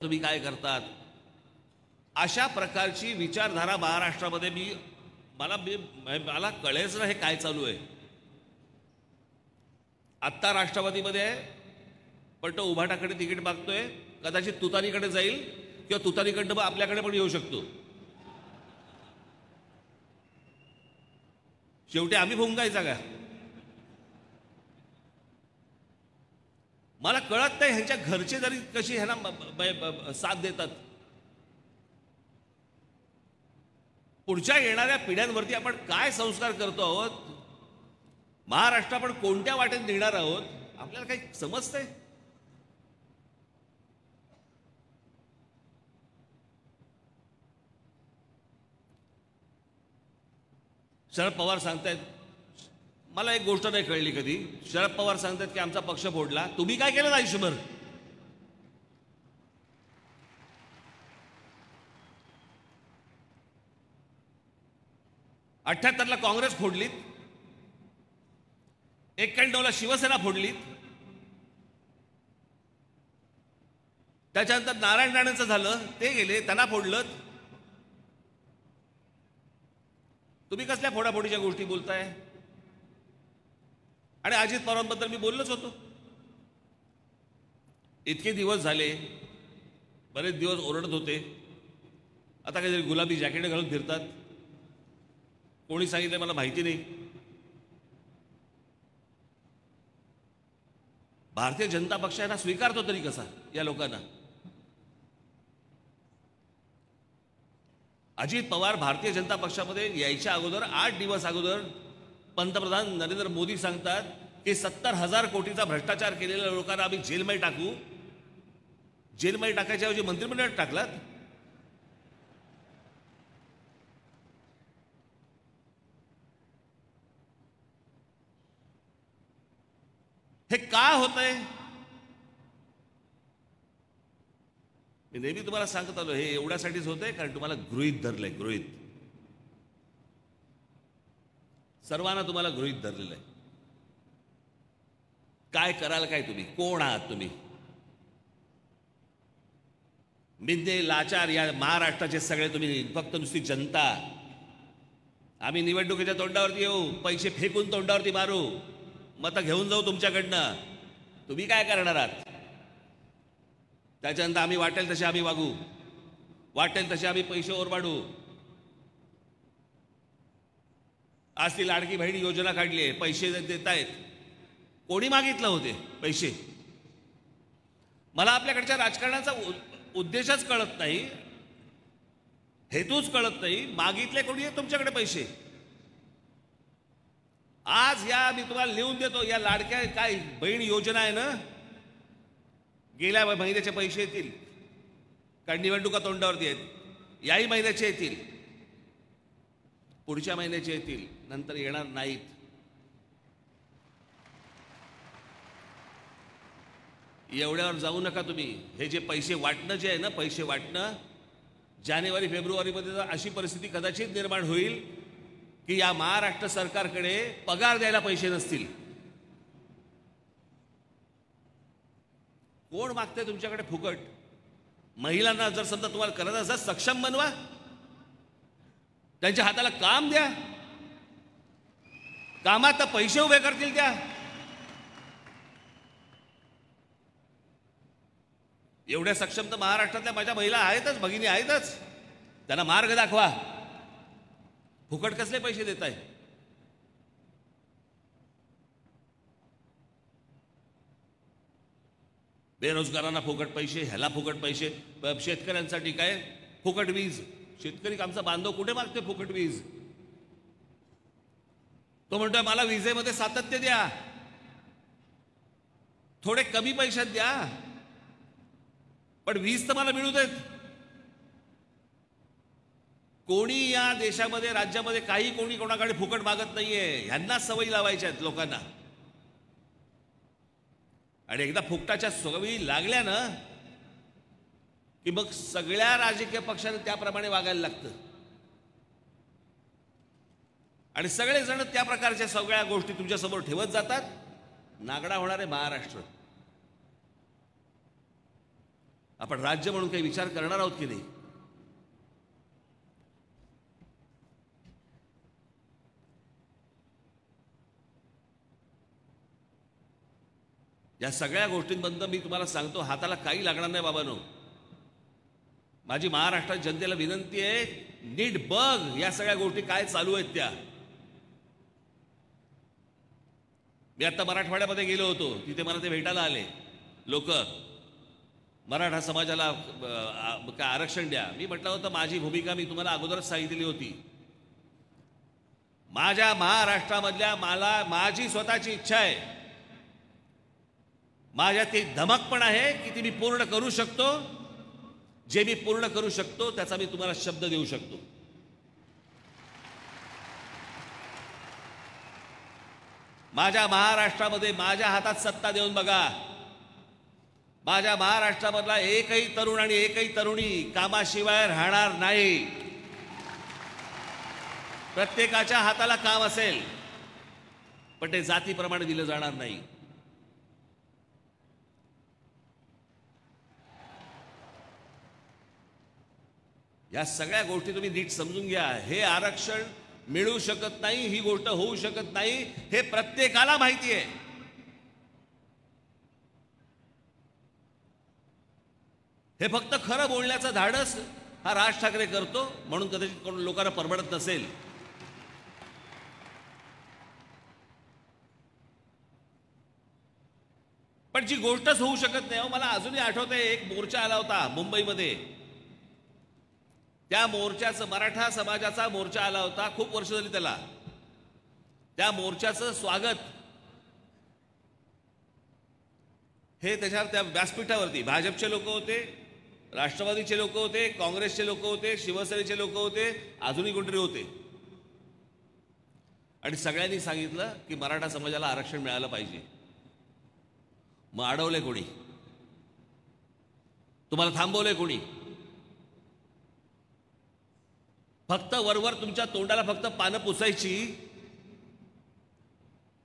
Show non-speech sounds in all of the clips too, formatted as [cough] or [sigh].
तुम्ही काय करतात? अशा प्रकारची विचारधारा महाराष्ट्रामध्ये मी मला मी मला कळेच ना हे काय चालू आहे. आत्ता राष्ट्रवादीमध्ये आहे पण तो उभाटाकडे तिकीट मागतोय कदाचित तुतारीकडे जाईल किंवा तुतारीकडनं मग आपल्याकडे पण येऊ शकतो. शेवटी आम्ही भोंगायचा का? मला कळत नाही ह्यांच्या घरचे जरी कशी ह्यांना ब- साथ देतात. पुढच्या येणाऱ्या पिढ्यांवरती आपण काय संस्कार करतो आहोत? महाराष्ट्र आपण कोणत्या वाटेत नेणार आहोत? आपल्याला काही समजतंय? शरद पवार सांगतायत मला एक गोष्ट नाही कळली कधी. शरद पवार सांगतात की आमचा पक्ष फोडला. तुम्ही काय केलं आयुष्यभर? अठ्ठ्याहत्तरला काँग्रेस फोडलीत. एक्क्याण्णवला शिवसेना फोडलीत. त्याच्यानंतर नारायण राणेंचं झालं. ते गेले त्यांना फोडलं तुम्ही कसल्या फोडाफोडीच्या गोष्टी बोलताय? आणि अजित पवारांबद्दल मी बोललोच होतो. इतके दिवस झाले बरेच दिवस ओरडत होते. आता काहीतरी गुलाबी जॅकेट घालून फिरतात. कोणी सांगितलं मला माहिती नाही. भारतीय जनता पक्ष यांना स्वीकारतो तरी कसा या लोकांना. अजित पवार भारतीय जनता पक्षामध्ये यायच्या अगोदर आठ दिवस अगोदर पंतप्रधान नरेंद्र मोदी सांगतात की सत्तर हजार कोटीचा भ्रष्टाचार केलेल्या लोकांना आम्ही जेलमध्ये टाकू. जेलमध्ये टाकायच्या ऐवजी मंत्रिमंडळात टाकलात. हे का होत आहे मी नेहमी तुम्हाला सांगत आलो हे एवढ्यासाठीच होतंय आहे कारण तुम्हाला गृहित धरलंय गृहित. सर्वांना तुम्हाला गृहित धरलेलं आहे. काय कराल काय तुम्ही? कोण आहात तुम्ही? मिंदे लाचार या महाराष्ट्राचे सगळे तुम्ही फक्त नुसती जनता. आम्ही निवडणुकीच्या तोंडावरती येऊ पैसे फेकून तोंडावरती मारू. मतं घेऊन जाऊ तुमच्याकडनं. तुम्ही काय करणार आहात? त्याच्यानंतर आम्ही वाटेल तसे आम्ही वागू. वाटेल तसे आम्ही पैसे ओरबाडू. आज ती लाडकी बहिणी योजना काढली आहे पैसे देत आहेत कोणी मागितलं होते पैसे? मला आपल्याकडच्या राजकारणाचा उद्देशच कळत नाही हेतूच कळत नाही मागितले कोणी आहे तुमच्याकडे पैसे? आज या मी तुम्हाला लिहून देतो या लाडक्या काय बहीण योजना आहे ना गेल्या महिन्याचे पैसे येतील कारण निवडणुका तोंडावरती आहेत याही महिन्याचे येतील. पुढच्या महिन्याचे येतील नंतर येणार नाहीत. एवढ्यावर जाऊ नका तुम्ही. हे जे पैसे वाटणं जे आहे ना पैसे वाटणं जानेवारी फेब्रुवारीमध्ये तर अशी परिस्थिती कदाचित निर्माण होईल की या महाराष्ट्र सरकारकडे पगार द्यायला पैसे नसतील. कोण मागतंय तुमच्याकडे फुकट? महिलांना जर समजा तुम्हाला करत असा सक्षम बनवा. त्यांच्या हाताला काम द्या. कामात पैसे उभे करतील त्या. एवढ्या सक्षम तर महाराष्ट्रातल्या माझ्या महिला आहेतच भगिनी आहेतच. त्यांना मार्ग दाखवा. फुकट कसले पैसे देत आहे बेरोजगारांना फुकट पैसे ह्याला फुकट पैसे शेतकऱ्यांसाठी काय? फुकट वीज. शेतकरी आमचा बांधव कुठे मागते फुकट वीज? तो म्हणतोय मला विजेमध्ये सातत्य द्या. थोडे कमी पैशात द्या. पण वीज तर मला मिळू देत. कोणी या देशामध्ये राज्यामध्ये काही कोणी कोणाकडे फुकट मागत नाहीये. ह्यांना सवयी लावायच्या आहेत लोकांना. आणि एकदा फुकटाच्या सवयी लागल्या ना की मग सगळ्या राजकीय पक्षाने त्याप्रमाणे वागायला लागतं. आणि सगळेजण त्या प्रकारच्या सगळ्या गोष्टी तुमच्यासमोर ठेवत जातात. नागडा होणार आहे महाराष्ट्र. आपण राज्य म्हणून काही विचार करणार आहोत की नाही? या सगळ्या गोष्टींबद्दल मी तुम्हाला सांगतो हाताला काही लागणार नाही बाबानो. माझी महाराष्ट्रात जनतेला विनंती आहे नीट बघ या सगळ्या गोष्टी काय चालू आहेत त्या. मी आता मराठवाड्यामध्ये गेलो होतो तिथे मला ते भेटायला आले. लोक मराठा समाजाला काय आरक्षण द्या. मी म्हटलं होतं माझी भूमिका मी तुम्हाला अगोदरच सांगितली होती. माझ्या महाराष्ट्रामधल्या मला माझी स्वतःची इच्छा आहे. माझ्यात ती धमक पण आहे की ती मी पूर्ण करू शकतो. जे मी पूर्ण करू शकतो त्याचा मी तुम्हाला शब्द देऊ शकतो. माझ्या महाराष्ट्रामध्ये माझ्या हातात सत्ता देऊन बघा. माझ्या महाराष्ट्रामधला एकही तरुण आणि एकही तरुणी कामाशिवाय राहणार नाही. प्रत्येकाच्या हाताला काम असेल पण ते जातीप्रमाणे दिलं जाणार नाही. या सगळ्या गोष्टी तुम्ही नीट समजून घ्या. हे आरक्षण मिळू शकत नाही ही गोष्ट होऊ शकत नाही हे प्रत्येकाला माहिती आहे. हे फक्त खरं बोलण्याचं धाडस हा राज ठाकरे करतो म्हणून कदाचित कोण लोकांना परवडत नसेल. पण जी गोष्टच होऊ शकत नाही मला अजूनही आठवत आहे एक मोर्चा आला होता मुंबईमध्ये. त्या मोर्चाचं मराठा समाजाचा मोर्चा आला होता खूप वर्ष झाली त्याला. त्या मोर्चाचं स्वागत. हे त्याच्यावर त्या व्यासपीठावरती भाजपचे लोक होते राष्ट्रवादीचे लोक होते काँग्रेसचे लोक होते शिवसेनेचे लोक होते अजूनही कोणतरी होते. आणि सगळ्यांनी सांगितलं की मराठा समाजाला आरक्षण मिळालं पाहिजे. मग अडवले कोणी? तुम्हाला थांबवलंय कोणी? फक्त वरवर तुमच्या तोंडाला फक्त पानं पुसायची.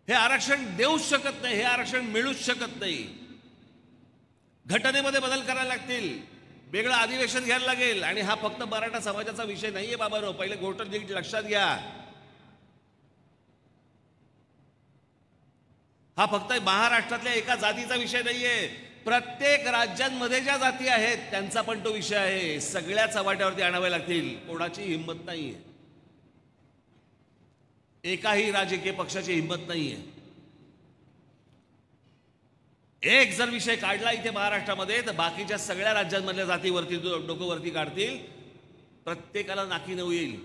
हे आरक्षण देऊच शकत नाही हे आरक्षण मिळूच शकत नाही. घटनेमध्ये बदल करायला लागतील. वेगळं अधिवेशन घ्यायला लागेल. आणि हा फक्त मराठा समाजाचा विषय नाहीये बाबारो पहिले गोष्ट नीट लक्षात घ्या. हा फक्त महाराष्ट्रातल्या एका जातीचा विषय नाहीये. प्रत्येक राज्यांमध्ये ज्या जाती आहेत त्यांचा पण तो विषय आहे. सगळ्या चव्हाट्यावरती आणाव्या लागतील. कोणाची हिंमत नाही आहे एकाही राजकीय पक्षाची हिंमत नाही आहे एक जर विषय काढला इथे महाराष्ट्रामध्ये तर बाकीच्या सगळ्या राज्यांमधल्या जातीवरती डो- काढतील. प्रत्येकाला नाकी नऊ येईल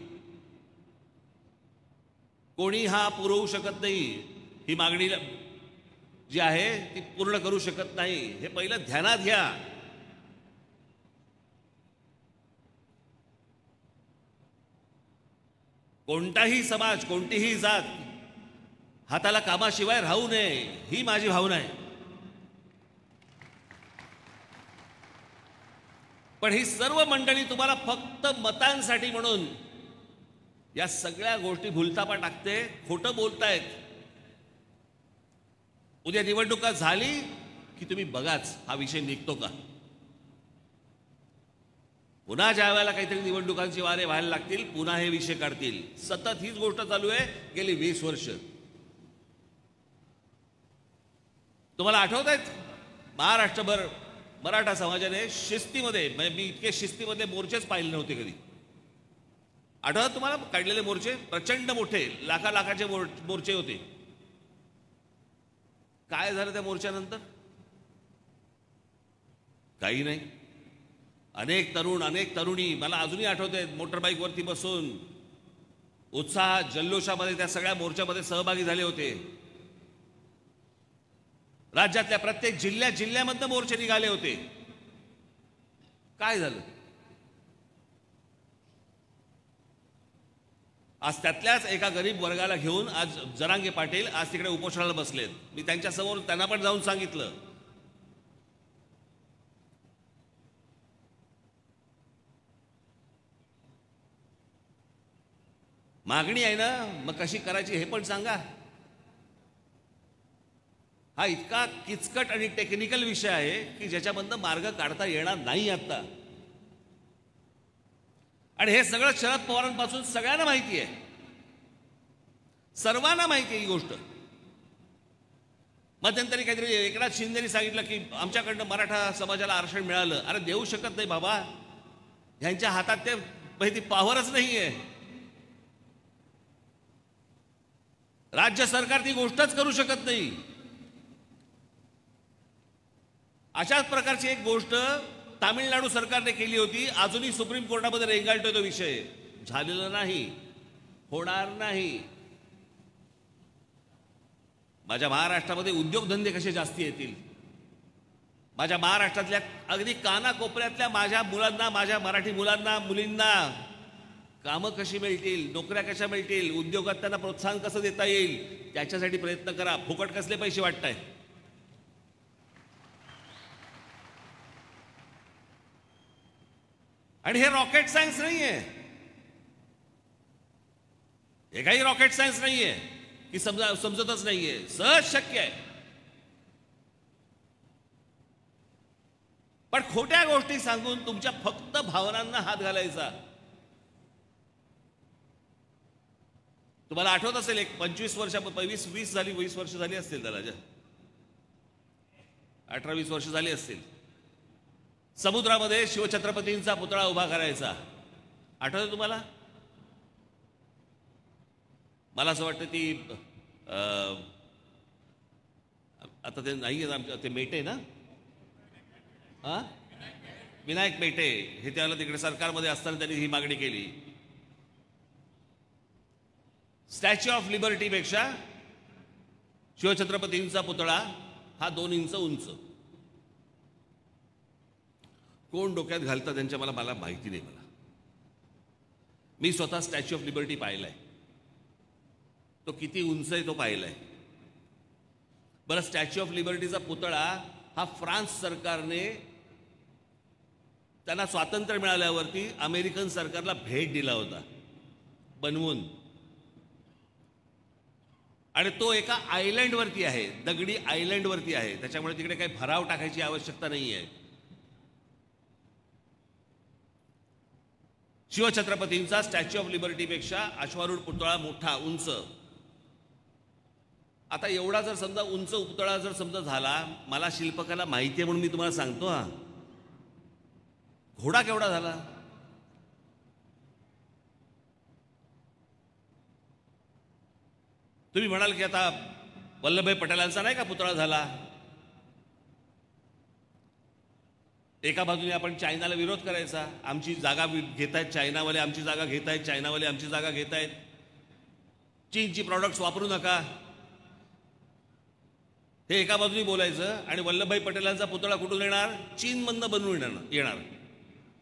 कोणी हा पुरवू शकत नाही. ही मागणी जी आहे ती पूर्ण करू शकत नाही. हे पहिलं ध्यानात घ्या. कोणताही समाज कोणतीही जात हाताला कामाशिवाय राहू नये ही माझी भावना आहे. पण ही सर्व मंडळी तुम्हाला फक्त मतांसाठी म्हणून या सगळ्या गोष्टी भुलतापा टाकते खोटं बोलतायत. उद्या निवडणुका झाली की तुम्ही बघाच हा विषय निघतो का? पुन्हा ज्या वेळेला काहीतरी निवडणुकांची वारे व्हायला लागतील पुन्हा हे विषय काढतील. सतत हीच गोष्ट चालू आहे गेली वीस वर्ष. तुम्हाला आठवत आहेत? महाराष्ट्रभर मराठा समाजाने शिस्तीमध्ये म्हणजे मी इतके शिस्तीमध्ये मोर्चेच पाहिले नव्हते कधी. आठवत तुम्हाला? काढलेले मोर्चे? प्रचंड मोठे लाखा लाखाचे मोर्चे होते. काय झालं त्या मोर्चानंतर? काही नाही. अनेक तरुण अनेक तरुणी मला अजूनही आठवते मोटरबाईकवरती बसून. उत्साह जल्लोषामध्ये त्या सगळ्या मोर्चामध्ये सहभागी झाले होते. राज्यातल्या प्रत्येक जिल्ह्या जिल्ह्यामधनं मोर्चे निघाले होते. काय झालं? आज त्यातल्याच एका गरीब वर्गाला घेऊन आज जरांगे पाटील आज तिकडे उपोषणाला बसलेत. मी त्यांच्यासमोर त्यांना पण जाऊन सांगितलं. मागणी आहे ना मग कशी करायची हे पण सांगा. हा इतका किचकट आणि टेक्निकल विषय आहे की ज्याच्यामधनं मार्ग काढता येणार नाही आता. आणि हे सगळं शरद पवारांपासून सगळ्यांना माहिती आहे. सर्वांना माहिती आहे ही गोष्ट. मध्यंतरी काहीतरी एकनाथ शिंदेनी सांगितलं की आमच्याकडनं मराठा समाजाला आरक्षण मिळालं. अरे देऊ शकत नाही बाबा. ह्यांच्या हातात ते माहिती ती पावरच नाही आहे राज्य सरकार ती गोष्टच करू शकत नाही. अशाच प्रकारची एक गोष्ट तामिळनाडू सरकारने केली होती. अजूनही सुप्रीम कोर्टामध्ये रेंगाळतोय तो विषय. झालेला नाही. होणार नाही. माझ्या महाराष्ट्रामध्ये उद्योगधंदे कसे जास्ती येतील? माझ्या महाराष्ट्रातल्या अगदी कानाकोपऱ्यातल्या माझ्या मुलांना माझ्या मराठी मुलांना मुलींना कामं कशी मिळतील? नोकऱ्या कशा मिळतील? उद्योगात त्यांना प्रोत्साहन कसं देता येईल? त्याच्यासाठी प्रयत्न करा. फुकट कसले पैसे वाटताय आणि हे रॉकेट सायन्स नाही आहे हे काही रॉकेट सायन्स नाही आहे की समजा समजतच नाहीये. सहज शक्य आहे. पण खोट्या गोष्टी सांगून तुमच्या फक्त भावनांना हात घालायचा. तुम्हाला आठवत असेल एक पंचवीस वर्ष वीस वीस झाली वीस वर्ष झाली असतील त्याला अठरा वीस वर्ष झाली असतील. समुद्रामध्ये शिवछत्रपतींचा पुतळा उभा करायचा. आठवतं तुम्हाला? मला असं वाटतं ती आता ते नाही आमच्या ते मेटे ना? हा? विनायक मेटे हे त्याला तिकडे सरकारमध्ये असताना त्यांनी ही मागणी केली. स्टॅच्यू ऑफ लिबर्टीपेक्षा शिवछत्रपतींचा पुतळा हा दोन इंच उंच. कोण डोक्यात घालतं त्यांच्या मला मला माहिती नाही मला. मी स्वतः स्टॅच्यू ऑफ लिबर्टी पाहिलाय. तो किती उंच आहे तो पाहिलाय. बरं स्टॅच्यू ऑफ लिबर्टीचा पुतळा हा फ्रान्स सरकारने त्यांना स्वातंत्र्य मिळाल्यावरती अमेरिकन सरकारला भेट दिला होता. बनवून. आणि तो एका आयलँडवरती आहे दगडी आयलँडवरती आहे. त्याच्यामुळे तिकडे काही भराव टाकायची आवश्यकता नाही आहे शिवछत्रपतींचा स्टॅच्यू ऑफ लिबर्टीपेक्षा अश्वारूढ पुतळा मोठा उंच. आता एवढा जर समजा उंच पुतळा जर समजा झाला मला शिल्पकला माहिती आहे म्हणून मी तुम्हाला सांगतो हा. घोडा केवढा झाला? तुम्ही म्हणाल की आता वल्लभभाई पटेलांचा नाही का पुतळा झाला? एका बाजूने आपण चायनाला विरोध करायचा. आमची जागा घेत घेतायत चायनावाले आमची जागा घेतायत चायनावाले आमची जागा घेतायत. चीनची प्रॉडक्ट्स वापरू नका. हे एका बाजूने बोलायचं आणि वल्लभभाई पटेलांचा पुतळा कुठून येणार? चीनमधनं बनवून येणार येणार.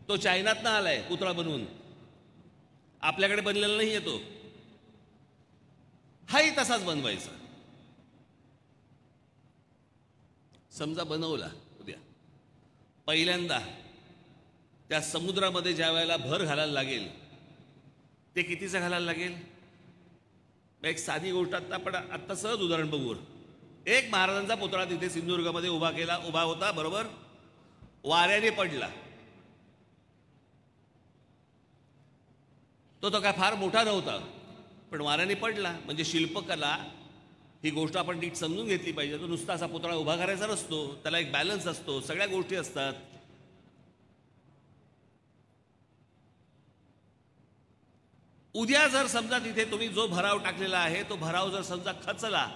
तो चायनातनं आलाय पुतळा बनवून. आपल्याकडे बनलेला नाही येतो हाही तसाच बनवायचा. समजा बनवला. पहिल्यांदा त्या समुद्रामध्ये ज्या वेळेला भर घालायला लागेल ते कितीचं घालायला लागेल? एक साधी गोष्ट आता पण आत्ता सहज उदाहरण बघूर एक महाराजांचा पुतळा तिथे सिंधुदुर्गामध्ये उभा केला उभा होता बरोबर? वाऱ्याने पडला. तो तो काय फार मोठा नव्हता पण वाऱ्याने पडला. म्हणजे शिल्पकला ही गोष्ट आपण नीट समजून घेतली पाहिजे. तो नुसता असा पुतळा उभा करायचा नसतो. त्याला एक बॅलन्स असतो. सगळ्या गोष्टी असतात. उद्या जर समजा तिथे तुम्ही जो भराव टाकलेला आहे तो भराव जर समजा खचला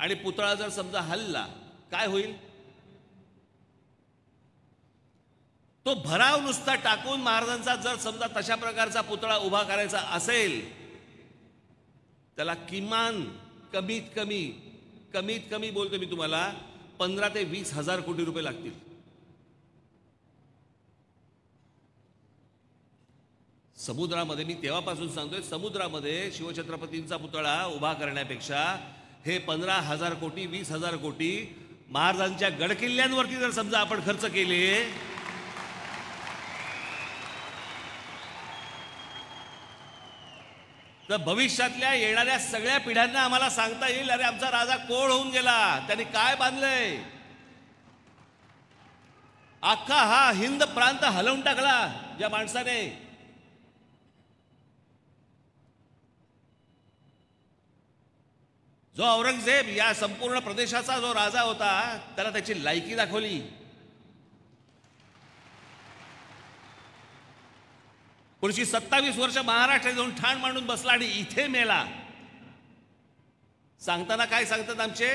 आणि पुतळा जर समजा हल्ला काय होईल? तो भराव नुसता टाकून महाराजांचा जर समजा तशा प्रकारचा पुतळा उभा करायचा असेल त्याला किमान कमीत कमी कमीत कमी बोलतो मी तुम्हाला पंधरा ते वीस हजार कोटी रुपये लागतील. समुद्रामध्ये मी तेव्हापासून सांगतोय समुद्रामध्ये शिवछत्रपतींचा पुतळा उभा करण्यापेक्षा हे पंधरा हजार कोटी वीस हजार कोटी महाराजांच्या गडकिल्ल्यांवरती जर समजा आपण खर्च केले तर भविष्यातल्या येणाऱ्या सगळ्या पिढ्यांना आम्हाला सांगता येईल अरे आमचा राजा कोण होऊन गेला. त्यांनी काय बांधलंय? अख्खा हा हिंद प्रांत हलवून टाकला ज्या माणसाने. जो औरंगजेब या संपूर्ण प्रदेशाचा जो राजा होता त्याला त्याची लायकी दाखवली. पुढची सत्तावीस वर्ष महाराष्ट्रात जाऊन ठाण मांडून बसला आणि इथे मेला. सांगताना काय सांगतात आमचे?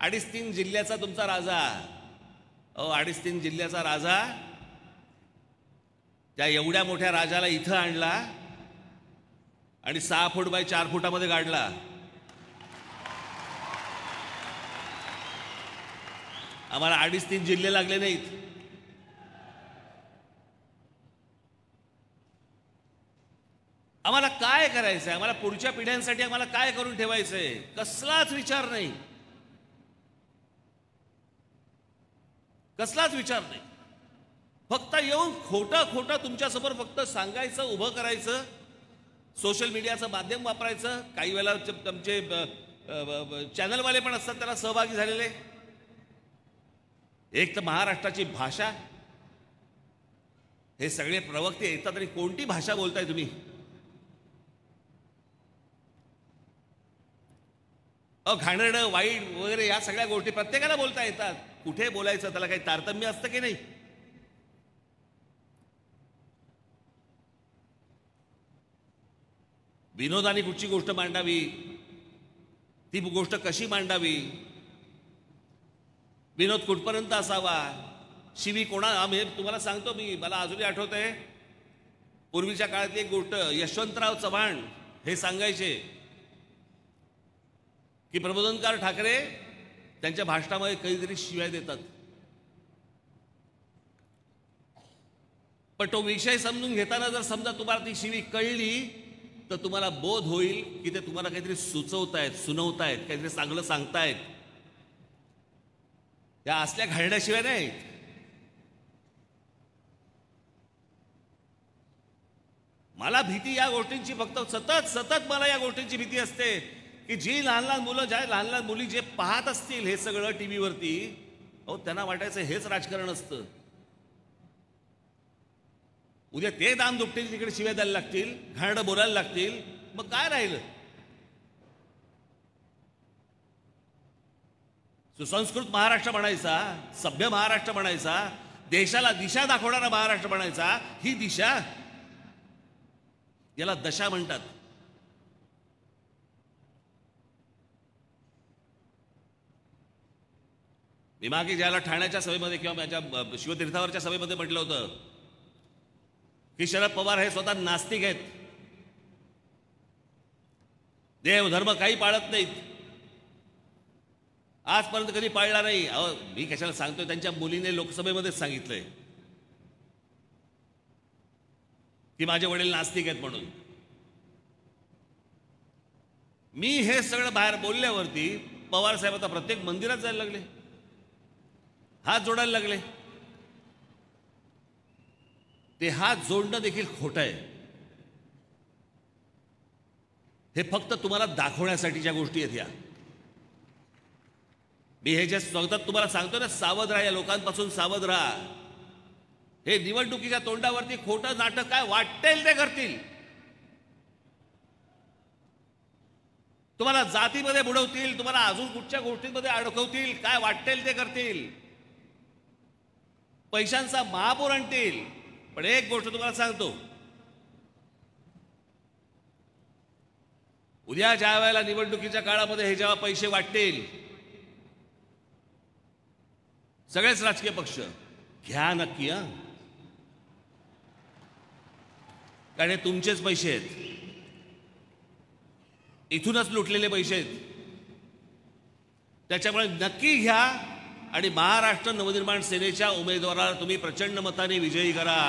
अडीच तीन जिल्ह्याचा तुमचा राजा. अहो अडीच तीन जिल्ह्याचा राजा त्या एवढ्या मोठ्या राजाला इथं आणला आणि सहा फूट बाय चार फुटामध्ये काढला आम्हाला अडीच तीन जिल्हे लागले नाहीत. आम्हाला काय करायचं आहे आम्हाला पुढच्या पिढ्यांसाठी आम्हाला काय करून ठेवायचं आहे कसलाच विचार नाही. कसलाच विचार नाही. फक्त येऊन खोटं खोटं तुमच्यासमोर फक्त सांगायचं उभं करायचं सोशल मीडियाचं माध्यम वापरायचं. काही वेळेला तुमचे चॅनलवाले पण असतात त्याला सहभागी झालेले. एक तर महाराष्ट्राची भाषा. हे सगळे प्रवक्ते येतात आणि कोणती भाषा बोलताय तुम्ही? घाणेरडं वाईट वगैरे या सगळ्या गोष्टी प्रत्येकाला बोलता येतात. कुठे बोलायचं त्याला काही तारतम्य असतं की नाही? विनोदाने कुठची गोष्ट मांडावी? ती गोष्ट कशी मांडावी? विनोद कुठपर्यंत असावा? शिवी कोणा आम्ही तुम्हाला सांगतो मी मला अजूनही आठवत आहे पूर्वीच्या काळातली एक गोष्ट यशवंतराव चव्हाण हे सांगायचे की प्रबोधनकार ठाकरे त्यांच्या भाषणामध्ये काहीतरी शिव्या देतात. पण तो विषय समजून घेताना जर समजा तुम्हाला ती शिवी कळली तर तुम्हाला बोध होईल की ते तुम्हाला काहीतरी सुचवतायत सुनवतायत काहीतरी चांगलं सांगतायत. त्या असल्या घालण्याशिवाय नाहीत मला भीती या गोष्टींची फक्त सतत सतत मला या गोष्टींची भीती असते. की जी लहान लहान मुलं ज्या लहान लहान मुली जे पाहत असतील हे सगळं टी व्हीवरती अहो त्यांना वाटायचं हेच राजकारण असतं. उद्या ते दाम दुपटील तिकडे शिव्या द्यायला लागतील घाणडं बोलायला लागतील मग काय राहिलं? सुसंस्कृत महाराष्ट्र बनायचा सभ्य महाराष्ट्र बनायचा देशाला दिशा दाखवणारा महाराष्ट्र बनायचा ही दिशा याला दशा म्हणतात. मी मागे ज्याला ठाण्याच्या सभेमध्ये किंवा माझ्या शिवतीर्थावरच्या सभेमध्ये म्हटलं होतं की शरद पवार हे स्वतः नास्तिक आहेत. देव धर्म काही पाळत नाहीत. आजपर्यंत कधी पाळला नाही. अहो मी कशाला सांगतोय? त्यांच्या मुलीने लोकसभेमध्येच सांगितलंय. की माझे वडील नास्तिक आहेत म्हणून. मी हे सगळं बाहेर बोलल्यावरती पवार साहेब आता प्रत्येक मंदिरात जायला लागले. हात जोडायला लागले. ते हात जोडणं देखील खोटं आहे. हे फक्त तुम्हाला दाखवण्यासाठीच्या गोष्टी आहेत या. मी हे जे स्वागतात तुम्हाला सांगतो ना सावध राहा या लोकांपासून सावध राहा. हे निवडणुकीच्या तोंडावरती खोटं नाटक काय वाटेल ते करतील. तुम्हाला जातीमध्ये बुडवतील तुम्हाला अजून कुठच्या गोष्टींमध्ये अडकवतील काय वाटेल ते करतील. पैशांचा महापूर आणतील पण एक गोष्ट तुम्हाला सांगतो. उद्या ज्या वेळेला निवडणुकीच्या काळामध्ये हे जेव्हा पैसे वाटतील सगळेच राजकीय पक्ष घ्या नक्की हा. कारण हे तुमचेच पैसे आहेत. इथूनच लुटलेले पैसे आहेत. त्याच्यामुळे नक्की घ्या आणि महाराष्ट्र नवनिर्माण सेनेच्या उमेदवाराला तुम्ही प्रचंड मताने विजयी करा.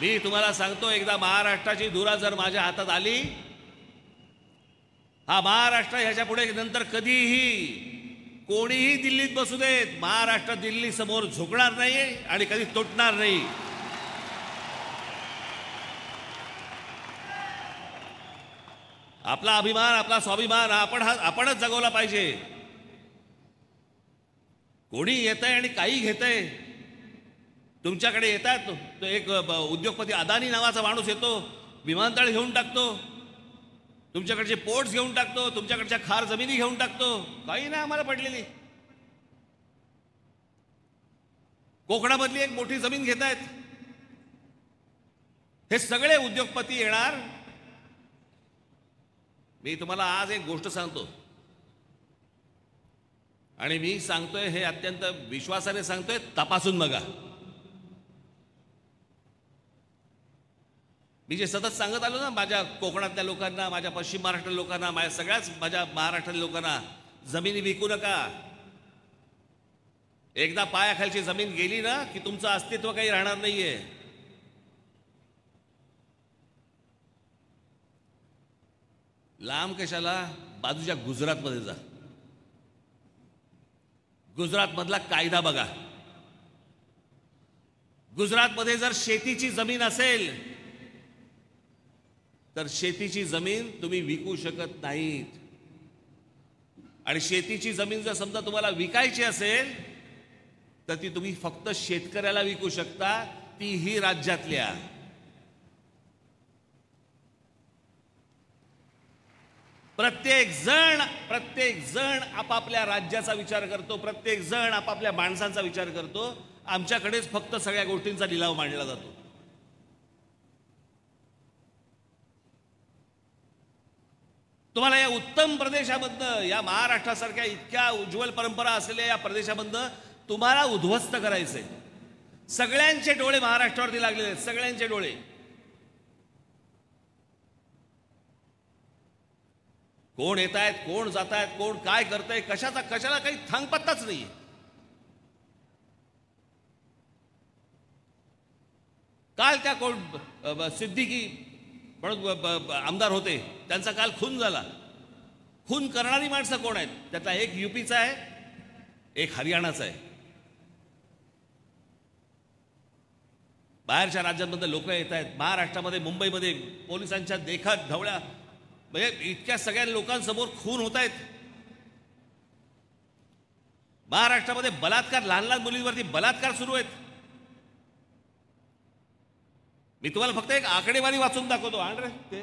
मी तुम्हाला सांगतो एकदा महाराष्ट्राची धुरा जर माझ्या हातात आली हा महाराष्ट्र ह्याच्या पुढे नंतर कधीही कोणीही दिल्लीत बसू देत. महाराष्ट्र दिल्ली समोर झुकणार नाही आणि कधी तुटणार नाही. आपला अभिमान आपला स्वाभिमान आपण हा आपणच जगवला पाहिजे. कोणी येत आहे आणि काही घेत आहे तुमच्याकडे येतात. तो एक उद्योगपती अदानी नावाचा माणूस येतो विमानतळ घेऊन टाकतो तुमच्याकडचे पोर्ट्स घेऊन टाकतो तुमच्याकडच्या खार जमिनी घेऊन टाकतो काही नाही आम्हाला पडलेली. कोकणामधली एक मोठी जमीन घेत आहेत हे सगळे उद्योगपती येणार मी तुम्हाला आज एक गोष्ट सांगतो. आणि मी सांगतोय हे अत्यंत विश्वासाने सांगतोय तपासून बघा. मी जे सतत सांगत आलो ना माझ्या कोकणातल्या लोकांना माझ्या पश्चिम महाराष्ट्र लोकांना माझ्या सगळ्याच माझ्या महाराष्ट्रातल्या लोकांना जमिनी विकू नका. एकदा पायाखालची जमीन गेली ना की तुमचं अस्तित्व काही राहणार नाहीये. लांब कशाला? बाजूच्या गुजरातमध्ये जा. गुजरातमधला कायदा बघा. गुजरातमध्ये जर शेतीची जमीन असेल तर शेतीची जमीन तुम्ही विकू शकत नाहीत. आणि शेतीची जमीन जर समजा तुम्हाला विकायची असेल तर ती तुम्ही फक्त शेतकऱ्याला विकू शकता तीही राज्यातल्या. प्रत्येक जण प्रत्येक जण आपापल्या राज्याचा विचार करतो प्रत्येक जण आपापल्या माणसांचा विचार करतो. आमच्याकडेच फक्त सगळ्या गोष्टींचा लिलाव मांडला जातो. तुम्हाला या उत्तम प्रदेशामधनं या महाराष्ट्रासारख्या इतक्या उज्ज्वल परंपरा असलेल्या या प्रदेशामधनं तुम्हाला उद्ध्वस्त करायचंय. सगळ्यांचे डोळे महाराष्ट्रावरती लागलेले आहेत सगळ्यांचे डोळे. कोण येत आहेत कोण जात आहेत कोण काय करतंय कशाचा कशाला काही थांगपत्ताच नाही काल त्या कोण सिद्दीकी म्हणून आमदार होते त्यांचा काल खून झाला. खून करणारी माणसं कोण आहेत? त्यातला एक युपीचा आहे एक हरियाणाचा आहे. बाहेरच्या राज्यांमध्ये लोक येत आहेत महाराष्ट्रामध्ये मुंबईमध्ये पोलिसांच्या देखात ढवळ्या म्हणजे इतक्या सगळ्या लोकांसमोर खून होत आहेत महाराष्ट्रामध्ये बलात्कार लहान लहान मुलींवरती बलात्कार सुरू आहेत. मी तुम्हाला फक्त एक आकडेवारी वाचून दाखवतो. आण रे ते.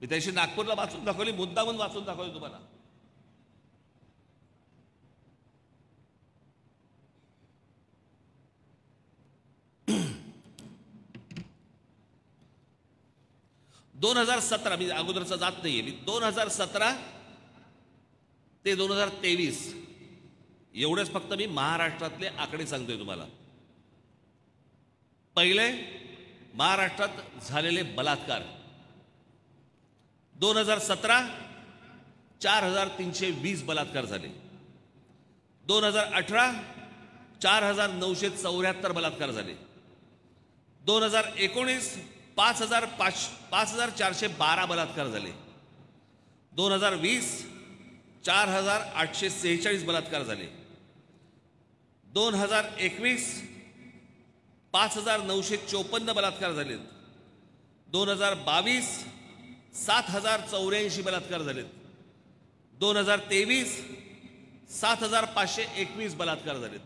मी त्याशी नागपूरला वाचून दाखवली मुद्दामून वाचून दाखवली तुम्हाला. दोन हजार सतरा मी अगोदरचा जात नाही मी दोन हजार सतरा ते दोन हजार तेवीस एवढेच फक्त मी महाराष्ट्रातले आकडे सांगतोय तुम्हाला. पहिले महाराष्ट्रात झालेले बलात्कार. दोन हजार सतरा चार हजार तीनशे वीस बलात्कार झाले. दोन हजार अठरा चार हजार नऊशे चौऱ्याहत्तर बलात्कार झाले. दोन हजार एकोणीस पाच हजार पाच पाच हजार चारशे बारा बलात्कार झाले. दोन हजार वीस चार हजार आठशे सेहेचाळीस बलात्कार झाले. दोन हजार एकवीस पाच हजार नऊशे चोपन्न बलात्कार झालेत दोन हजार बावीस सात हजार चौऱ्याऐंशी बलात्कार झालेत दोन हजार तेवीस सात हजार पाचशे एकवीस बलात्कार झालेत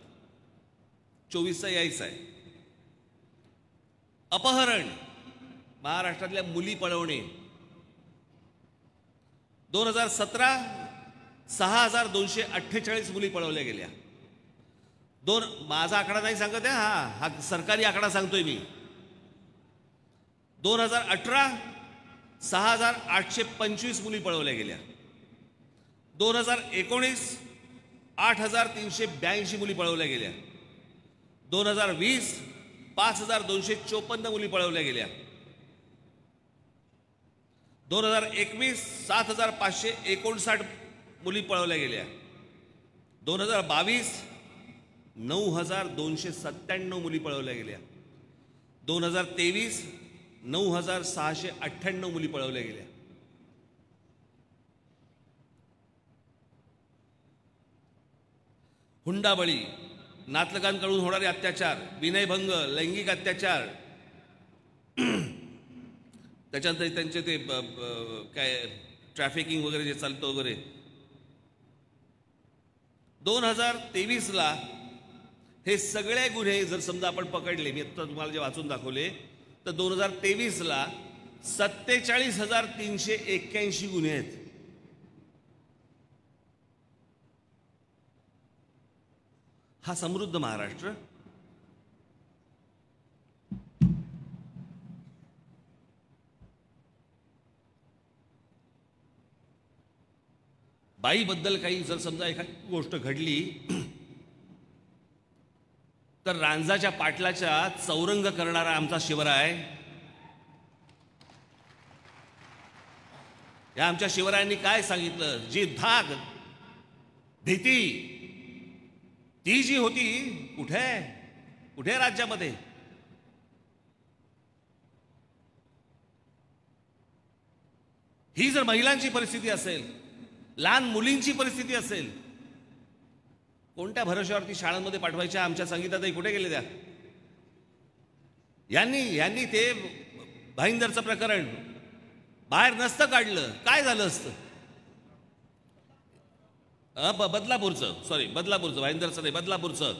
चोवीसचा यायचा आहे. अपहरण महाराष्ट्रातल्या मुली पळवणे. दोन हजार सतरा सहा हजार दोनशे अठ्ठेचाळीस मुली पळवल्या गेल्या. दोन माझा आकडा नाही सांगत आहे हा हा सरकारी आकडा सांगतोय मी. दोन हजार अठरा सहा हजार आठशे पंचवीस मुली पळवल्या गेल्या. दोन हजार एकोणीस आठ हजार तीनशे ब्याऐंशी मुली पळवल्या गेल्या. दोन हजार वीस पाच हजार दोनशे चोपन्न मुली पळवल्या गेल्या. दोन हजार एकवीस सात हजार पाचशे एकोणसाठ मुली पळवल्या गेल्या. दोन हजार बावीस नऊ हजार दोनशे सत्त्याण्णव मुली पळवल्या गेल्या. दोन हजार तेवीस नऊ हजार सहाशे अठ्ठ्याण्णव मुली पळवल्या गेल्या. हुंडाबळी नातलगांकडून होणारे अत्याचार विनयभंग लैंगिक अत्याचार त्याच्यानंतर त्यांचे ते काय ट्रॅफिकिंग वगैरे जे चालतं वगैरे. दोन हजार तेवीसला हे सगळे गुन्हे जर समजा आपण पकडले मी आता तुम्हाला जे वाचून दाखवले तर दोन हजार तेवीसला सत्तेचाळीस हजार तीनशे एक्क्याऐंशी गुन्हे आहेत. हा समृद्ध महाराष्ट्र. बाईबद्दल काही जर समजा एखादी गोष्ट घडली [clears throat] तर रांजाच्या पाटलाच्या चौरंग करणारा आमचा शिवराय. या आमच्या शिवरायांनी काय सांगितलं? जी धाक भीती ती जी होती कुठे? कुठे राज्यामध्ये? ही जर महिलांची परिस्थिती असेल लहान मुलींची परिस्थिती असेल कोणत्या भरोश्यावरती शाळांमध्ये पाठवायच्या आमच्या संगीतातही कुठे गेले त्या? यांनी यांनी ते भाईंदरचं प्रकरण बाहेर नसतं काढलं. काय झालं असतं? ब- बदलापूरचं सॉरी बदलापूरचं भाईंदरचं नाही बदलापूरचं.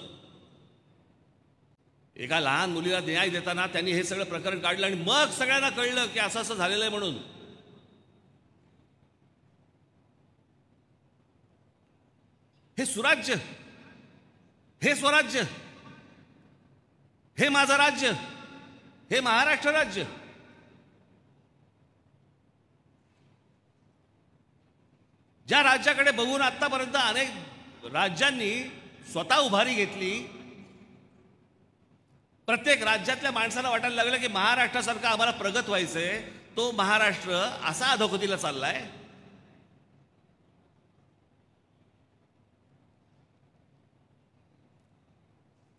एका लहान मुलीला न्याय देताना त्यांनी हे सगळं प्रकरण काढलं आणि मग सगळ्यांना कळलं की असं असं झालेलं आहे म्हणून. हे सुराज्य हे स्वराज्य हे माझं राज्य हे महाराष्ट्र राज्य. ज्या राज्याकडे बघून आतापर्यंत अनेक राज्यांनी स्वतः उभारी घेतली प्रत्येक राज्यातल्या माणसाला वाटायला लागलं की महाराष्ट्रासारखं आम्हाला प्रगत व्हायचंय तो महाराष्ट्र असा अधोगतीला चाललाय.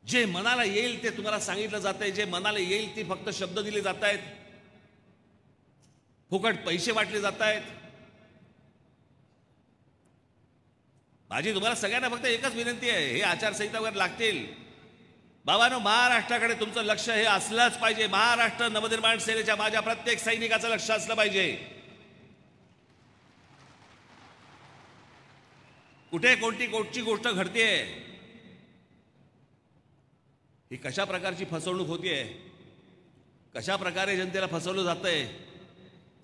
जे मनाला येईल ते तुम्हाला सांगितलं जात आहे जे मनाला येईल ते फक्त शब्द दिले जात आहेत फुकट पैसे वाटले जात आहेत माझी तुम्हाला सगळ्यांना फक्त एकच विनंती आहे हे आचारसंहिता वगैरे लागतील. बाबानो महाराष्ट्राकडे तुमचं लक्ष हे असलंच पाहिजे. महाराष्ट्र नवनिर्माण सेनेच्या माझ्या प्रत्येक सैनिकाचं लक्ष असलं पाहिजे. कुठे कोणती कोणची गोष्ट घडतेय? ही कशा प्रकारची फसवणूक होतीये? कशा प्रकारे जनतेला फसवलं जातंय?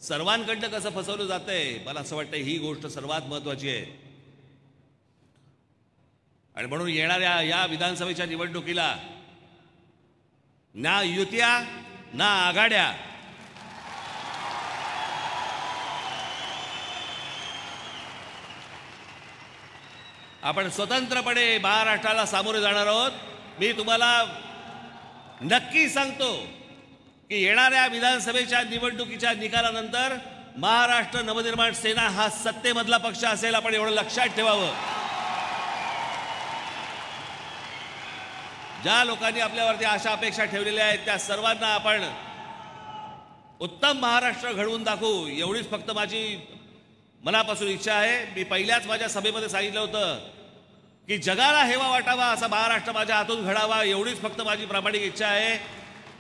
सर्वांकडनं कसं फसवलं जातंय? मला असं वाटतं ही गोष्ट सर्वात महत्वाची आहे. आणि म्हणून येणाऱ्या या विधानसभेच्या निवडणुकीला ना युत्या ना आघाड्या. आपण स्वतंत्रपणे महाराष्ट्राला सामोरे जाणार आहोत. मी तुम्हाला नक्की सांगतो की येणाऱ्या विधानसभेच्या निवडणुकीच्या निकालानंतर महाराष्ट्र नवनिर्माण सेना हा सत्तेमधला पक्ष असेल आपण एवढं लक्षात ठेवावं. ज्या लोकांनी आपल्यावरती अशा अपेक्षा ठेवलेल्या आहेत त्या सर्वांना आपण उत्तम महाराष्ट्र घडवून दाखवू एवढीच फक्त माझी मनापासून इच्छा आहे. मी पहिल्याच माझ्या सभेमध्ये सांगितलं होतं की जगाला हेवा वाटावा असा महाराष्ट्र माझ्या हातून घडावा एवढीच फक्त माझी प्रामाणिक इच्छा आहे.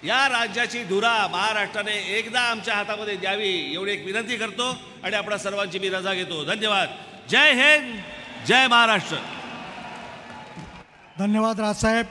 या राज्याची धुरा महाराष्ट्राने एकदा आमच्या हातामध्ये द्यावी एवढी एक विनंती करतो आणि आपल्या सर्वांची मी रजा घेतो. धन्यवाद. जय हिंद जय महाराष्ट्र. धन्यवाद राजसाहेब.